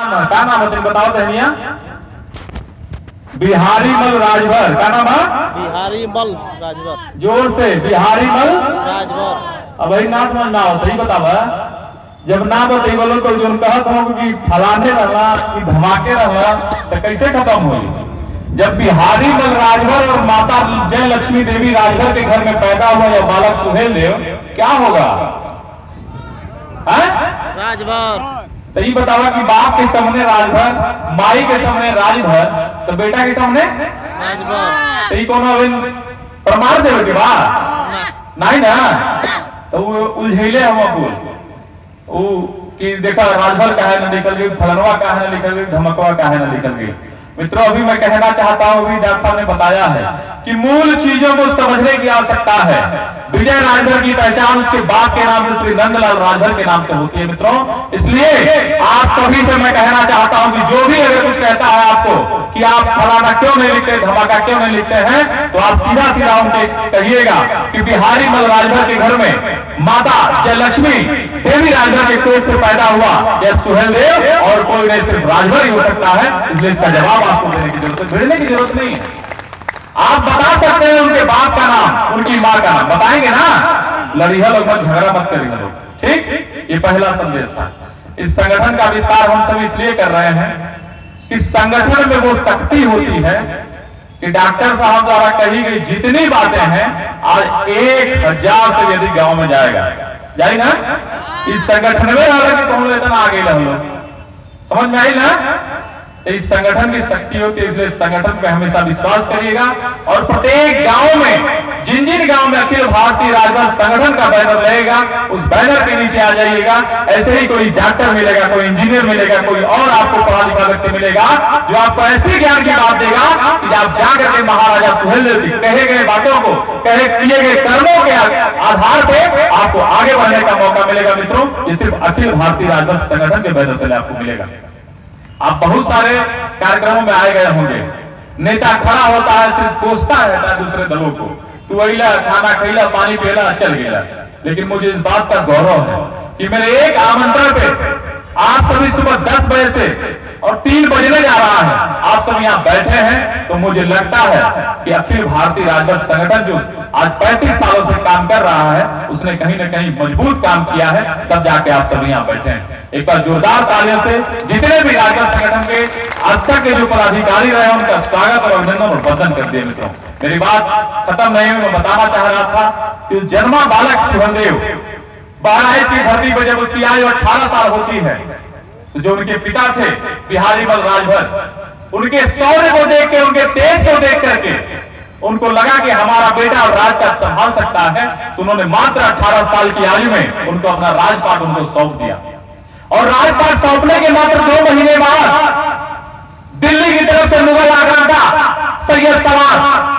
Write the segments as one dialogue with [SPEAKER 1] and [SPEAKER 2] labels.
[SPEAKER 1] क्या नाम है तुम बताओ तहनिया बिहारी मल राजभर। क्या नाम है?
[SPEAKER 2] बिहारी मल राजभर।
[SPEAKER 1] ज़ोर से बिहारी मल
[SPEAKER 2] राजभर।
[SPEAKER 1] अब वही ना समझना हो सही बतावा जब ना बताई बोलो तो जो कहत हो कि फलाने रहला कि धमाके रहला तो कैसे खत्म हुई जब बिहारी मल राजभर और माता जय लक्ष्मी देवी राजभर के घर में पैदा हुआ या बालक सुहेल देव क्या होगा?
[SPEAKER 2] राजभर।
[SPEAKER 1] तो ये बतावा कि बाप के सामने राजभर माई के सामने राजभर तो बेटा के सामने
[SPEAKER 2] राजभर।
[SPEAKER 1] तो ये कोनो प्रमाण देवे के बा नहीं ना। तो उलझैले हम कुल वो कि देखा राजभर काहे ना निकल गई फलनवा काहे ना निकल गई धमकवा काहे ना निकल गई। मित्रों अभी मैं कहना चाहता हूँ अभी डॉक्टर साहब ने बताया है कि मूल चीज़ों को समझने की आवश्यकता है। विजय राजभर की पहचान उसके बाप के नाम से, श्री नंदलाल राजभर के नाम से होती है, मित्रों। इसलिए आप सभी से मैं कहना चाहता हूँ कि जो भी अगर कुछ कहता है आपको कि आप फलाना क्यों नहीं लिखते, धमाका क्यों नहीं लिखते हैं तो आप सीधा सीधा उनके कहिएगा कि बिहारी मल राजभर के घर में माता जयलक्ष्मी देवी राजभर के कोख से पैदा हुआ। यह सुहेल देव और कोई नहीं, सिर्फ़ राजभर ही हो सकता है। इसलिए इसका जवाब आपको देने की ज़रूरत है भिड़ने की ज़रूरत नहीं आप उनके बाप का नाम, उनकी माँ का नाम। बताएँगे ना? लड़िया लोग मत झगड़ा मत करिए लोग ठीक? ये पहला संदेश था। इस संगठन का विस्तार हम सब इसलिए कर रहे हैं कि संगठन में वो शक्ति होती है कि डॉक्टर साहब द्वारा कही गई जितनी बातें हैं, आज एक हज़ार से यदि गाँव में जाएगा। जाए ना? इस संगठन में रह कि तुम लोग इतना आगे रह लो। समझ में आई ना? इस संगठन की शक्ति होती है इसलिए संगठन पे हमेशा विश्वास करिएगा। और प्रत्येक गाँव में, जिन जिन गाँव में अखिल भारतीय राजभर संगठन का बैनर रहेगा, उस बैनर के नीचे आ जाइएगा। ऐसे ही कोई डॉक्टर मिलेगा, कोई इंजीनियर मिलेगा, कोई और आपको पढ़ा लिखा व्यक्ति मिलेगा, जो आपको ऐसी ज्ञान की बात देगा कि आप जाकर के महाराजा सुहेलदेव जी, कहे गए बातों को, कहे, किए गए कर्मों के आधार पर आपको आगे बढ़ने का मौका मिलेगा, मित्रों। ये सिर्फ़ अखिल भारतीय राजभर संगठन के बैनर तले आपको मिलेगा। आप बहुत सारे कार्यक्रमों में आए गए होंगे। नेता खड़ा होता है, सिर्फ़ कोसता रहता है दूसरे दलों को। तू अला खाना खैला, पानी पीला चल गया। लेकिन मुझे इस बात का गौरव है कि मेरे एक आमंत्रण पे आप सभी सुबह दस बजे से और तीन बजने जा रहा है। आप सब यहाँ बैठे हैं तो मुझे लगता है कि अखिल भारतीय राजभर संगठन जो आज 35 सालों से काम कर रहा है, उसने कहीं ना कहीं मज़बूत काम किया है, तब जाके आप सब यहाँ बैठे हैं। एक बार जोरदार तालियों से जितने भी राजभर संगठन के आज तक के जो पदाधिकारी रहे उनका स्वागत और अभिनंदन और वंदन कर दिए मित्रों। मेरी बात खत्म नहीं हुई, मैं बताना चाह रहा था कि जन्मा बालक सुहदेव बहराइच की धरती पर जब उसकी आयु अठारह साल होती है तो जो उनके पिता थे, बिहारी बल राजभर, उनके शौर्य को देख के, उनके तेज को देख करके उनको लगा कि हमारा बेटा राजपाट संभाल सकता है तो उन्होंने मात्र 18 साल की आयु में उनको अपना राजपाट उनको सौंप दिया। और राजपाट सौंपने के मात्र दो महीने बाद दिल्ली की तरफ़ से मुगल आक्रांता, सैयद सलाम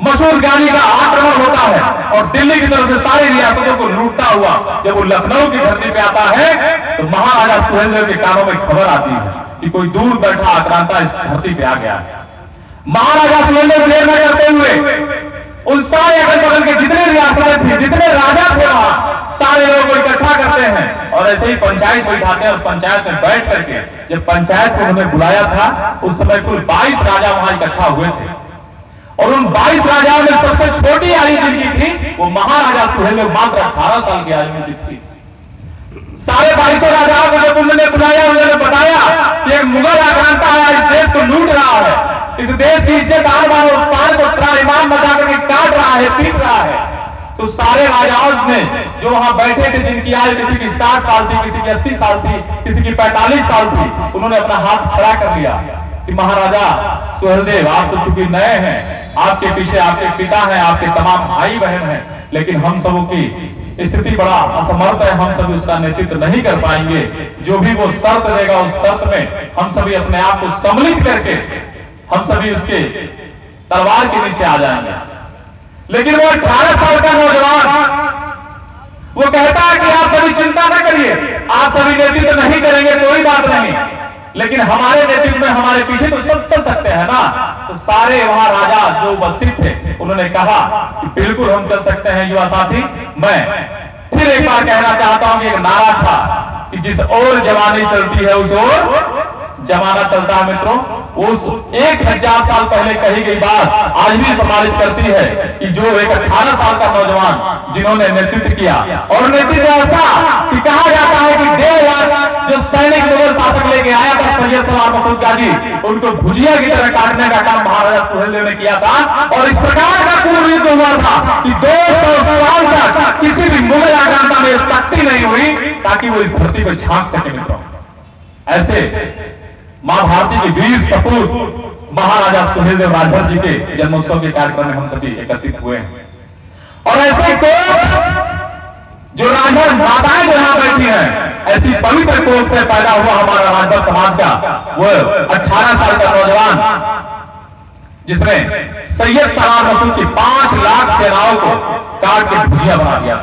[SPEAKER 1] मशहूर गाड़ी का आक्रमण होता है और दिल्ली की तरफ़ से सारी रियासतों को लूटता हुआ जब वो लखनऊ की धरती पे आता है तो महाराजा सुरेंद्र के कानों में खबर आती है कि कोई दूर बैठा आक्रांता इस धरती पे आ गया है। महाराजा सुहेलदेव देर न करते हुए, उन सारे अगल बगल के जितने रियासतें थी, जितने राजा थे वहाँ, सारे लोगों को इकट्ठा करते हैं। और ऐसे ही पंचायत बैठाते हैं और पंचायत में बैठ करके जब पंचायत को उन्होंने बुलाया था, उस समय कुल 22 राजा वहाँ इकट्ठा हुए थे। और उन 22 राजाओं में सबसे छोटी आयु जिनकी थी, वो महाराजा सुहेलदेव मात्र 18 साल की आयु की थी। सारे बाईसों राजाओं को जब उन्होंने बुलाया, उन्होंने बताया कि मुगल आक्रांता है इस देश को लूट रहा है। इस देश की इज़्ज़त आन बान और शान को त्राईमान बचा करके काट रहा है, पीट रहा है। तो सारे राजाओं ने जो वहाँ बैठे थे, जिनकी आयु किसी की साठ साल थी, किसी की अस्सी साल थी, किसी की पैंतालीस साल थी, उन्होंने अपना हाथ खड़ा कर लिया कि महाराजा, सुहेलदेव, आप तो चूँकि नए हैं, आपके पीछे आपके पिता हैं, आपके तमाम भाई बहन हैं, लेकिन हम सबों की स्थिति बड़ा असमर्थ है, हम सभी उसका नेतृत्व नहीं कर पाएँगे। जो भी वो शर्त देगा, उस शर्त में हम सभी अपने आप को सम्मिलित करके हम सभी उसके तलवार के नीचे आ जाएँगे। लेकिन वो अठारह साल का नौजवान, वो कहता है कि आप सभी चिंता न करिए, आप सभी नेतृत्व नहीं करेंगे, कोई बात नहीं। लेकिन हमारे नेतृत्व में हमारे पीछे तो सब चल सकते हैं ना? तो सारे वहाँ राजा जो उपस्थित थे, उन्होंने कहा कि बिल्कुल हम चल सकते हैं, युवा साथी। मैं फिर एक बार कहना चाहता हूँ कि एक नारा था कि जिस ओर जवानी चलती है, उस ओर जमाना चलता है मित्रों, उस एक हज़ार साल पहले कही गई बात आज भी प्रमाणित करती है कि जो एक अठारह साल का नौजवान जिन्होंने नेतृत्व किया, और नेतृत्व ऐसा कि कहा जाता है कि डेढ़ लाख जो सैनिक मुगल शासक लेके आया था सैयद सलार मसूद गाजी, उनको भुजिया की तरह काटने का काम महाराजा सुहेलदेव ने किया था, और इस प्रकार का पूर्ण युद्ध हुआ था कि दो सौ साल तक किसी भी मुगल आक्रांता में शक्ति नहीं हुई, ताकि वो इस धरती को झाँक सके मित्रों। ऐसे माँ भारती के वीर सपूत महाराजा सुहेलदेव राजभर जी के जन्मोत्सव के कार्यक्रम में हम सभी एकत्रित हुए हैं। और ऐसे को जो राजभर माताएँ जो यहाँ बैठी हैं, ऐसी पवित्र कोख से पैदा हुआ हमारा राजभर समाज का, वो 18 साल का नौजवान, जिसने सैयद सलाम मसूद की पाँच लाख सेनाओं को काट के भुजिया बना दिया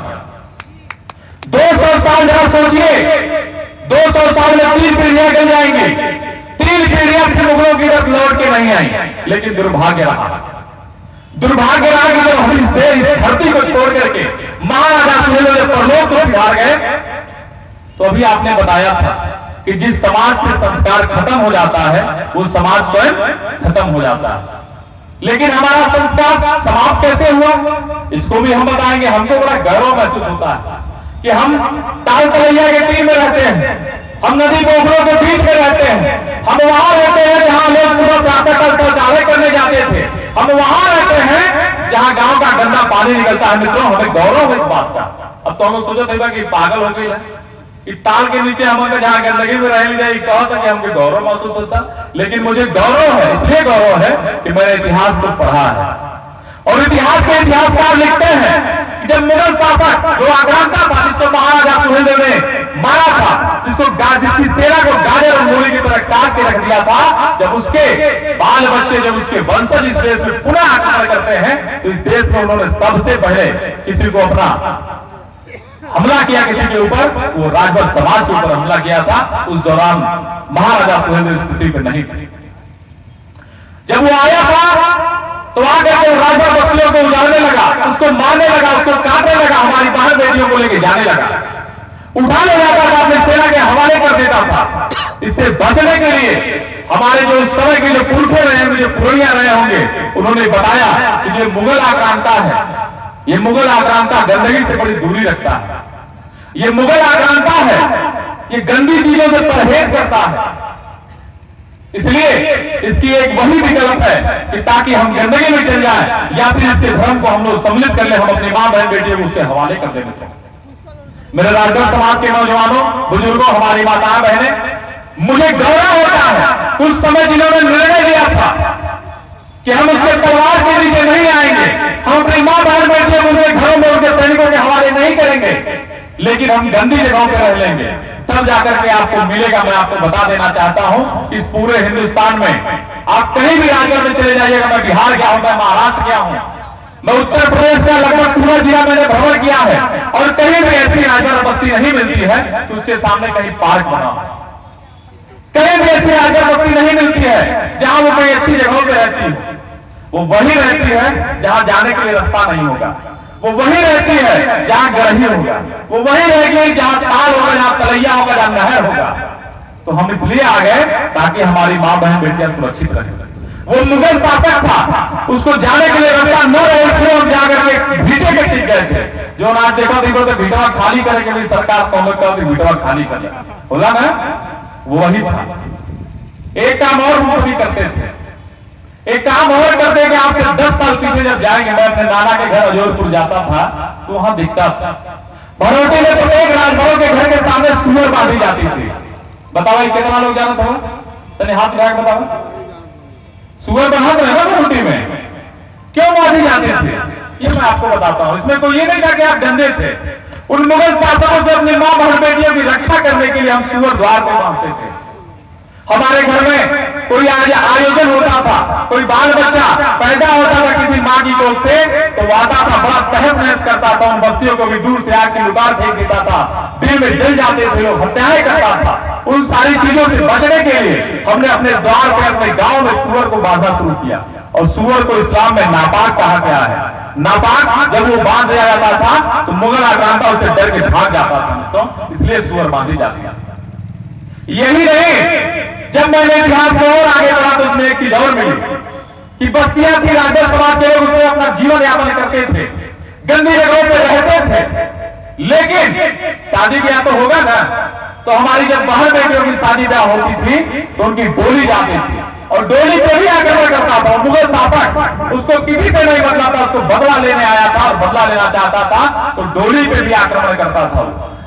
[SPEAKER 1] दो सौ साल जरा सोचिए, दो सौ साल में तीन पीढ़ियाँ गल जाएँगी। तीन पीढ़ियाँ मुगलों की तरफ़ लौट के नहीं आई। लेकिन दुर्भाग्य रहा। दुर्भाग्य रहा कि जब हम इस देश, इस धरती को छोड़ करके महाराजा सुहेलदेव जब परलोक को सिधार गए तो अभी आपने बताया था कि जिस समाज से संस्कार खत्म हो जाता है, वो समाज स्वयं खत्म हो जाता है। लेकिन हमारा संस्कार समाप्त कैसे हुआ? इसको भी हम बताएँगे। हमको बड़ा गर्व महसूस होता है कि हम ताल तलैया के टीम में रहते हैं। हम नदी पोखरों के बीच में रहते हैं। हम वहाँ रहते हैं जहाँ लोग सुबह प्रातः काल शौचालय करने जाते थे। हम वहाँ रहते हैं जहाँ गाँव का गंदा पानी निकलता है। मित्रों, हमें गौरव है इस बात का। अब तो हम सोचा था कि पागल हो गई है। कि ताल के नीचे हम अगर जहाँ गंदगी में रह जाए कहा था कि हमको गौरव महसूस होता। लेकिन मुझे गौरव है, इसलिए गौरव है कि मैंने इतिहास को पढ़ा है। और इतिहास के इतिहासकार लिखते हैं जब मुगल शासक जो आक्रांता था जिसको महाराजा सुहेलदेव ने मारा था जिसको जिसकी सेना को गाजर और मूली की तरह काट के रख दिया था। जब उसके बाल बच्चे, जब उसके वंशज इस देश में पुनः आक्रमण करते हैं तो इस देश में उन्होंने सबसे पहले किसी को अपना हमला किया किसी के ऊपर, वो राजभर समाज के ऊपर हमला किया था। उस दौरान महाराजा सुहेलदेव स्थिति पे नहीं थे। जब वो आया था तो आकर के राजा बस्तियों को उजाड़ने लगा, उसको मारने लगा, उसको काटने लगा, हमारी बहन बेटियों को लेके जाने लगा। उठा ले जाता था, अपनी सेना के हवाले कर देता था। इससे बचने के लिए हमारे जो उस समय के जो पुरखे रहे होंगे जो पुरनिया रहे होंगे, उन्होंने बताया कि जो मुगल आक्रांता है। ये मुगल आक्रांता गंदगी से बड़ी दूरी रखता है। ये मुगल आक्रांता है ये गंदी चीज़ों से परहेज करता है। इसलिए इसकी एक वही विकल्प है कि ताकि हम गंदगी में चल जाए, या फिर इसके धर्म को हम लोग सम्मिलित कर ले, हम अपनी माँ बहन बेटियों को उसके हवाले कर देने चाहिए मेरे राजगढ़ समाज के नौजवानों, बुज़ुर्गों, हमारी माताएँ, बहनें, मुझे गौरव होता है उस समय जिन्होंने निर्णय लिया था कि हम उसके परिवार के नीचे नहीं आएँगे। हम अपनी माँ बहन को उनके घरों में उनके सैनिकों के हवाले नहीं करेंगे। लेकिन हम गंदी जगहों पर रह लेंगे। तब जाकर के आपको मिलेगा, मैं आपको बता देना चाहता हूँ, इस पूरे हिंदुस्तान में। आप कहीं भी राजगढ़ में चले जाइएगा, मैं बिहार गया हूँ, मैं महाराष्ट्र गया हूँ। मैं उत्तर प्रदेश का लगभग पूरा जिला मैंने भ्रमण किया है। और कहीं भी ऐसी राजगढ़ बस्ती नहीं मिलती है कि उसके सामने कहीं पार्क बना हो। कहीं भी ऐसी राजगढ़ बस्ती नहीं मिलती है, जहाँ वो कहीं अच्छी जगहों पर रहती है। वो वही रहती है, जहाँ जाने के लिए रास्ता नहीं होगा। वो वही रहती है, जहाँ गढ़ी होगा। वो वही रहेगी, जहाँ ताल होगा, जहाँ तलैया होगा, जहाँ नहर होगा। तो हम इसलिए आ गए ताकि हमारी माँ बहन बेटियाँ सुरक्षित रहे। वो मुगल शासक था। उसको जाने के लिए रास्ता न रहे इसलिए हम जाकर के भीटे के टिक गए थे जो आज देखो देखो तो भीटवा खाली करे के भी सरकार कॉमेंट कर भीटवा खाली कर बोला ना? वो वही था। एक काम और वो भी करते थे। एक काम और करते कि आपसे 10 साल पीछे जब जाएँगे, मैं अपने नाना के घर अजोरपुर जाता था तो वहाँ दिखता था। भरोटे में प्रत्येक राजभरों के घर के सामने सुअर बांधी जाती थी। बताओ कितना लोग जाना था हाथ बताओ। सुअर बना रहे ना रोटी में। क्यों मारे जाते थे? ये मैं आपको बताता हूँ। इसमें कोई ये नहीं था कि आप गंदे थे। उन मुगल शासकों से अपनी माँ बहन बेटियों की रक्षा करने के लिए हम सुअर द्वार पे बांधते थे। हमारे घर में कोई आयोजन होता था, कोई बाल बच्चा पैदा होता था किसी माँ की कोख से तो वो आता था बड़ा तहस नहस करता था, उन बस्तियों को भी दूर से आग की लुकार फेंक देता था, दिल में जल जाते थे, लोग हत्याएँ करता था। उन सारी चीज़ों से बचने के लिए हमने अपने द्वार पे, अपने गाँव में सुअर को बांधना शुरू किया। और सुअर को इस्लाम में नापाक कहा गया है। नापाक, जब वो बाँध दिया जाता था तो मुगल आक्रांता उसे डर के भाग जाता था तो इसलिए सुअर बांधी जाती है यही नहीं जब मैंने इतिहास में और आगे बढ़ा तो उसमें एक और मिली, कि बस्तियाँ थी राजर समाज के लोग उसमें अपना जीवन यापन करते थे। गंदी जगहों पे रहते थे। लेकिन शादी ब्याह तो होगा ना तो हमारी जब बहन बेटियों की शादी ब्याह होती थी तो उनकी डोली जाती थी। और डोली पे भी आक्रमण करता था, मुगल शासक उसको किसी से नहीं बदला था उसको बदला लेने आया था और बदला लेना चाहता था तो डोली पे भी आक्रमण करता था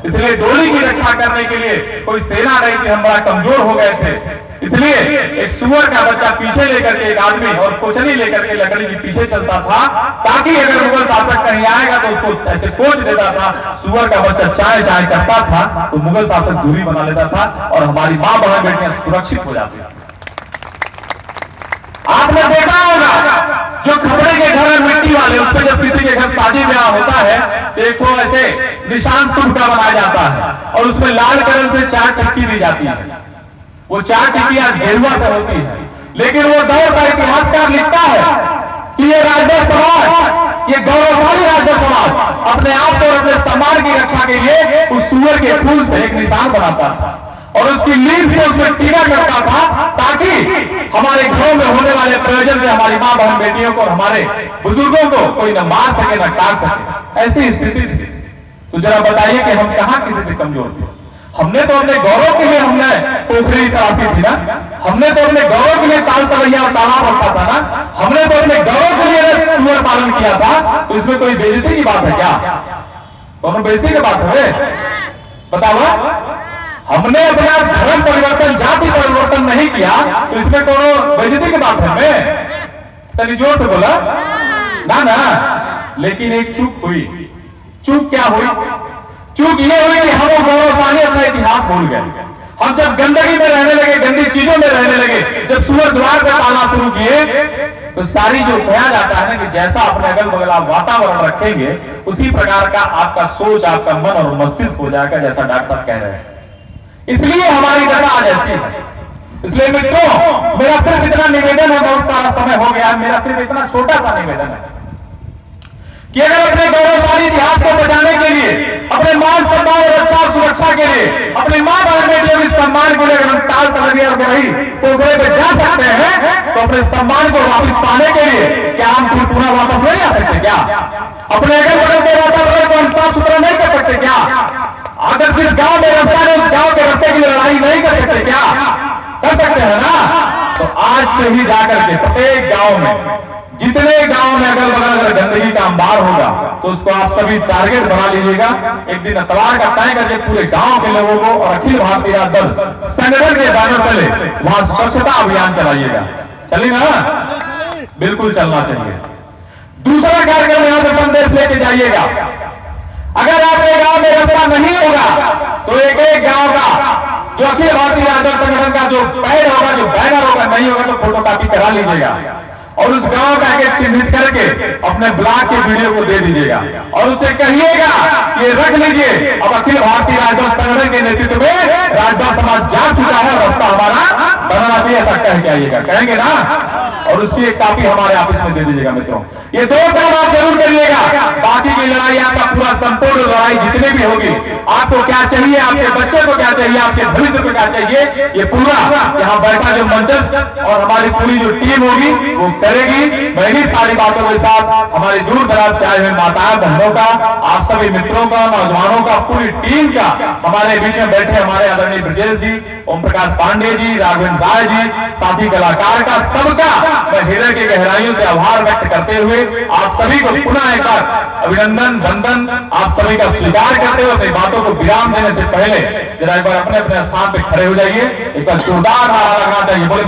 [SPEAKER 1] इसलिए डोली की रक्षा करने के लिए कोई सेना नहीं थी, हम बड़ा कमज़ोर हो गए थे। इसलिए एक सुअर का बच्चा पीछे लेकर के एक आदमी और कोचनी लेकर के लकड़ी के पीछे चलता था, ताकि अगर मुगल शासक कहीं आएगा तो उसको ऐसे कोच देता था। सुअर का बच्चा चाय चाय करता था तो मुगल शासक दूरी बना लेता था और हमारी माँ बहन बेटियाँ सुरक्षित हो जाती थी। आपने देखा जो खपड़े के घर में मिट्टी वाले, उस पर जब किसी के घर शादी ब्याह होता है तो एक ऐसे निशान शुभ का बनाया जाता है और उसमें लाल कलर से चार टिक्की दी जाती है। वो चार टिक्की आज गेरुआ से होती है। लेकिन वो दौर का इतिहासकार लिखता है कि ये राजद समाज, ये गौरवशाली राजद समाज, अपने आप और अपने समाज की रक्षा के लिए उस सुअर के फूल से एक निशान बनाता था और उसकी लीड से उसमें टीका करता था ताकि हमारे घरों में होने वाले प्रयोजन से हमारी माँ बहन बेटियों को और हमारे बुज़ुर्गों को कोई न मार सके, न काट सके। ऐसी स्थिति थी। तो जरा बताइए कि हम कहाँ किसी से कमज़ोर थे? हमने तो अपने गौरव के लिए हमने पोखरी तलाशी थी ना? हमने तो अपने गौरव के लिए ताल तलैया और तालाब रखा था ना? हमने तो अपने गौरव के लिए सुअर पालन किया था तो इसमें कोई बेजती की बात है क्या? कौन बेइज्जती की बात है बताओ। हमने अपना धर्म परिवर्तन, जाति परिवर्तन नहीं किया तो इसमें कोनो बेइज्जती की बात है मैं। ज़ोर से बोला। ना ना। लेकिन एक चूक हुई। चूक क्या हुई? चूक ये हुई कि हम गौरवशाली अपना इतिहास भूल गए। हम जब गंदगी में रहने लगे, गंदी चीज़ों में रहने लगे, जब सूरज द्वार पर आना शुरू किए तो सारी जो कहा जाता है ना कि जैसा अपने अगल बगल आप वातावरण रखेंगे, उसी प्रकार का आपका सोच, आपका मन और मस्तिष्क हो जाएगा जैसा डॉक्टर साहब कह रहे हैं। इसलिए हमारी दशा आज ऐसी है। इसलिए मित्रों, मेरा सिर्फ़ इतना निवेदन है, बहुत सारा समय हो गया मेरा सिर्फ़ इतना छोटा सा निवेदन है कि अगर अपने गौरवशाली इतिहास को बचाने के लिए, अपने मान सम्मान और रक्षा सुरक्षा के लिए, अपनी माँ बहन बेटियों के सम्मान को लेकर हम ताल तलबिया और वही पोखरे पे जा सकते हैं तो अपने सम्मान को वापस पाने के लिए क्या हम पुनः वापस नहीं आ सकते क्या? अपने अगल बगल के वातावरण को हम साफ़ सुथरा नहीं कर सकते क्या? जिस गाँव रास्ता है उस गाँव रास्ते की लड़ाई नहीं कर सकते क्या? कर सकते हैं ना? तो आज से ही जाकर के प्रत्येक गाँव में, जितने गाँव में अगल बगल अगर गंदगी का अंबार होगा तो उसको आप सभी टारगेट बना लीजिएगा। एक दिन अतवार का तय करके पूरे गाँव के लोगों को और अखिल भारतीय दल संगठन के बैनर तले वहाँ स्वच्छता अभियान चलाइएगा। चलिए ना? बिल्कुल चलना चाहिए। दूसरा कार्यक्रम यहाँ से संदेश लेके जाइएगा। अगर आपके गाँव में रास्ता नहीं होगा तो एक एक गाँव का जो अखिल भारतीय आदर्श संगठन का जो पैड होगा, जो बैनर होगा, नहीं होगा तो फ़ोटो कॉपी करा लीजिएगा। और उस गाँव का एक चिन्हित करके अपने ब्लॉक के वीडियो को दे दीजिएगा। और उसे कहिएगा ये रख लीजिए। अब अखिल भारतीय राजदल संगठन के नेतृत्व में राजदल समाज जा चुका है रास्ता हमारा बनाना चाहिए ऐसा कह के आइएगा। कहेंगे ना? और उसकी एक कॉपी हमारे ऑफ़िस में दे दीजिएगा मित्रों। ये दो काम आप ज़रूर करिएगा। बाकी की लड़ाई आपका पूरा संपूर्ण लड़ाई जितने भी होगी, आपको क्या चाहिए, आपके बच्चे को क्या चाहिए, आपके भविष्य को क्या चाहिए, ये पूरा यहाँ बैठा जो मंचस्थ और हमारी पूरी जो टीम होगी, वो करेगी। मैं इन्हीं सारी बातों के साथ हमारे दूर दराज से आए हुए माताएँ बहनों का, आप सभी मित्रों का, नौजवानों का, पूरी टीम का हमारे बीच में बैठे हमारे आदरणीय ब्रजेश जी ओम प्रकाश पांडे जी, राघवेंद्र राय जी, साथी कलाकार का, सबका मैं हृदय की गहराइयों से आभार व्यक्त करते हुए आप सभी को पुनः एक बार अभिनंदन, वंदन, आप सभी का स्वीकार करते हुए अपनी बातों को विराम देने से पहले जरा एक बार अपने अपने स्थान पर खड़े हो जाइए। एक बार जोरदार नारा लगना चाहिए, बोले